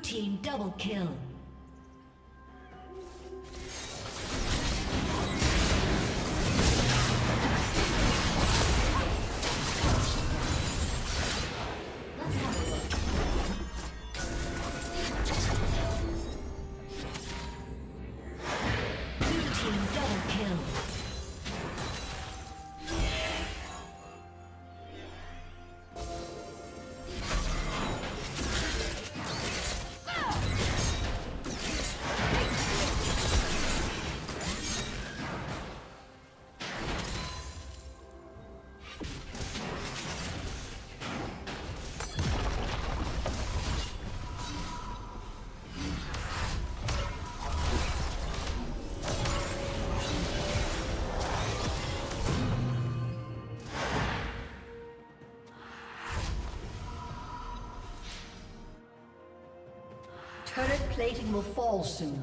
Team double kill. Turret plating will fall soon.